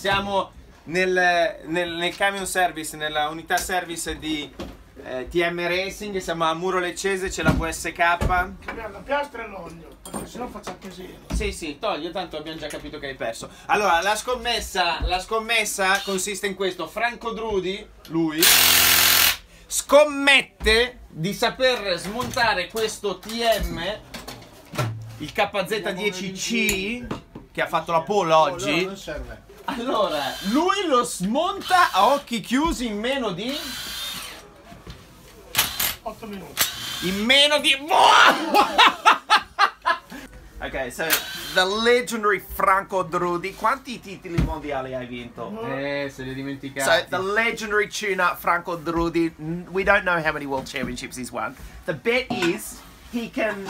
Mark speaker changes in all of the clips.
Speaker 1: Siamo nel, nel, nel camion service, nella unità service di eh, TM Racing, siamo a Muro Leccese, c'è la VSK.
Speaker 2: Cambiamo la piastra e l'olio, perché sennò faccia casino.
Speaker 1: Sì, sì, togli, tanto abbiamo già capito che hai perso. Allora, la scommessa, la scommessa consiste in questo. Franco Drudi, lui, scommette di saper smontare questo TM, il KZ10C, che ha fatto la pole oggi.
Speaker 3: non serve.
Speaker 1: Allora, lui lo smonta a occhi chiusi in meno di...
Speaker 2: 8 minuti.
Speaker 1: In meno di... ok, so the legendary Franco Drudi. Quanti titoli mondiali hai vinto?
Speaker 4: Eh, se li
Speaker 1: So
Speaker 4: dimenticati.
Speaker 1: the legendary tuner Franco Drudi. We don't know how many world championships he's won. The bet is he can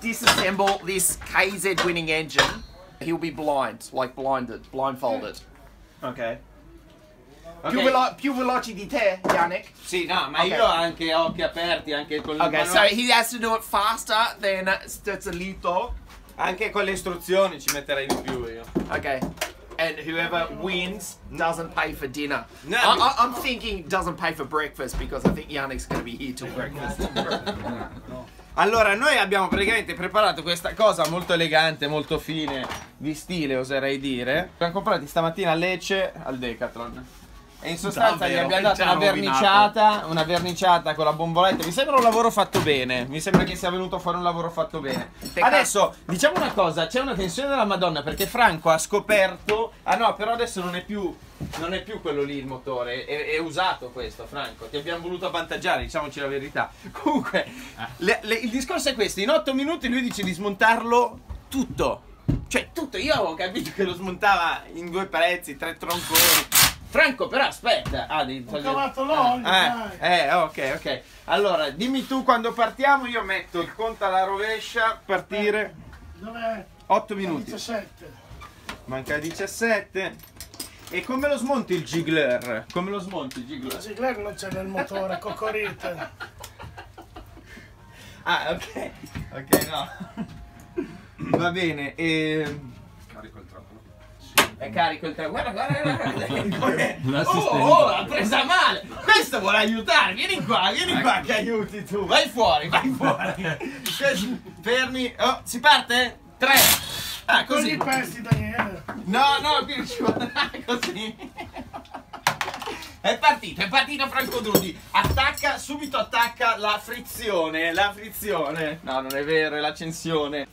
Speaker 1: disassemble this KZ winning engine. He'll be blind, like blinded, blindfolded. Ok.
Speaker 3: Più, velo- più veloci di te, Yannick.
Speaker 1: Sì, no, ma
Speaker 3: Ok.
Speaker 1: io ho anche occhi aperti, anche con le
Speaker 3: Okay, so he has to do it faster than Sterzalito.
Speaker 1: Anche con le istruzioni ci metterei di più io.
Speaker 3: Okay. And whoever wins doesn't pay for dinner.
Speaker 1: No,
Speaker 3: I, I, I'm thinking doesn't pay for breakfast because I think Yannick's going to be here till breakfast.
Speaker 1: Allora, noi abbiamo praticamente preparato questa cosa molto elegante, molto fine, di stile oserei dire. Abbiamo comprati stamattina a Lecce al Decathlon. E in sostanza gli
Speaker 3: Davvero?
Speaker 1: abbiamo dato una verniciata, una verniciata con la bomboletta. Mi sembra un lavoro fatto bene. Mi sembra che sia venuto fuori un lavoro fatto bene. Adesso, diciamo una cosa, c'è una tensione della Madonna perché Franco ha scoperto. Ah no, però adesso non è più. Non è più quello lì il motore, è, è usato questo, Franco. Ti abbiamo voluto avvantaggiare, diciamoci la verità. Comunque, le- le- il discorso è questo: in 8 minuti lui dice di smontarlo tutto. Cioè, tutto. Io avevo capito che lo smontava in due pezzi, tre tronconi. Franco, però aspetta. Ah, devi
Speaker 2: Ho
Speaker 1: togliere-
Speaker 2: cavato l'olio,
Speaker 1: Ah, eh, eh, ok, ok. Allora, dimmi tu quando partiamo, io metto il conto alla rovescia, partire
Speaker 2: Dov'è?
Speaker 1: 8 minuti.
Speaker 2: 17.
Speaker 1: Manca 17. E come lo smonti il Gigler? Come lo smonti il Gigler?
Speaker 2: Ziegler non c'è nel motore, cocorite.
Speaker 1: Ah, ok. Ok, no. Va bene, e...
Speaker 4: Carico il trapano.
Speaker 1: È carico il tre. Guarda, guarda, guarda. guarda. Oh, oh, l'ha presa male. Questo vuole aiutare. Vieni qua, vieni qua che aiuti tu. Vai fuori, vai fuori. Fermi. Oh, si parte? Tre. Ah,
Speaker 2: Così
Speaker 1: così.
Speaker 2: i pesti, Daniele.
Speaker 1: No, no, qui ci guarda così. È partito, è partito Franco Drudi. Attacca, subito attacca la frizione, la frizione. No, non è vero, è l'accensione.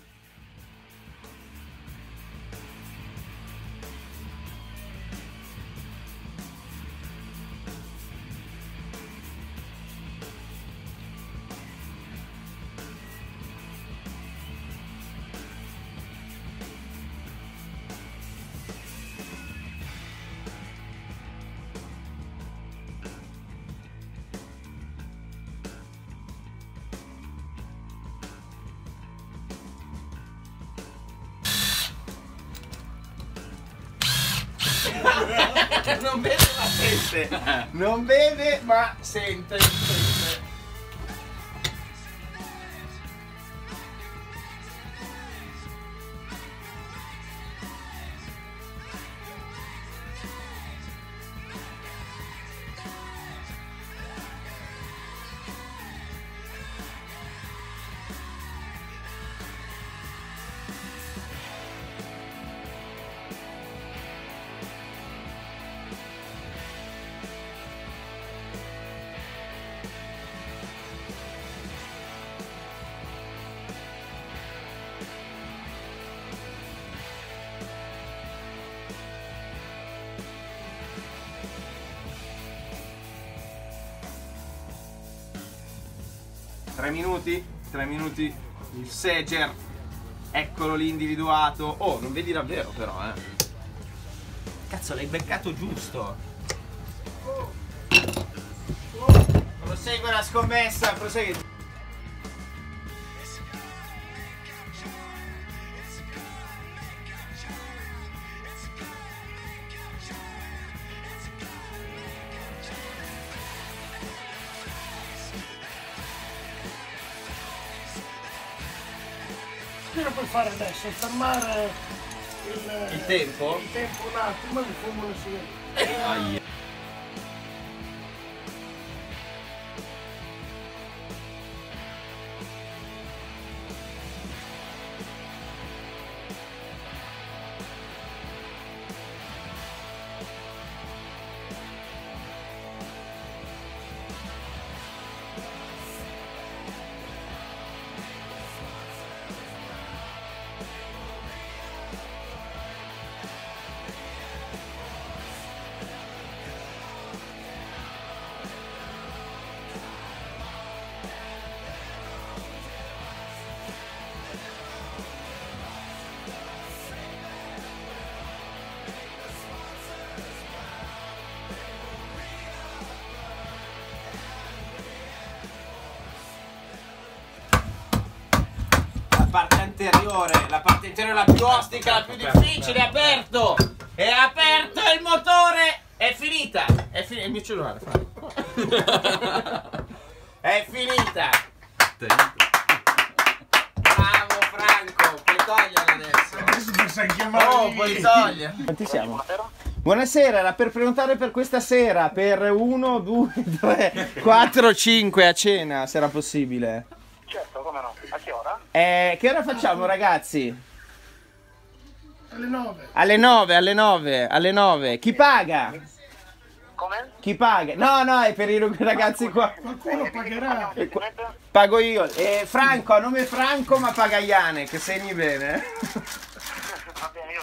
Speaker 1: Non vede ma sente. Non vede ma sente. Sente. Tre minuti, tre minuti. Il Seger. Eccolo lì individuato. Oh, non vedi davvero però, eh. Cazzo, l'hai beccato giusto. Prosegue la scommessa, prosegue.
Speaker 2: Fare adesso? Fermare il il,
Speaker 1: tempo?
Speaker 2: il tempo un attimo e mi fumo le sigarette.
Speaker 1: Parte anteriore, la parte anteriore la più ostica, la più difficile, è aperto! È aperto il motore! È finita! È finita! Il mio cellulare, Franco. È finita! Bravo Franco, puoi toglierla adesso.
Speaker 2: Adesso ti sai chiamare.
Speaker 1: Oh, puoi togliere. Quanti siamo? Buonasera, era per prenotare per questa sera, per 1, 2, 3, 4, 5 a cena, se era possibile.
Speaker 4: Certo, come no? A che ora?
Speaker 1: Eh, che ora facciamo ragazzi?
Speaker 2: Alle 9.
Speaker 1: Alle 9, alle 9, alle 9. Chi paga?
Speaker 4: Come?
Speaker 1: Chi paga? No, no, è per i ragazzi qua.
Speaker 2: Qualcuno pagherà.
Speaker 1: Pago io. Eh, Franco, a nome Franco, ma paga Iane, che segni bene.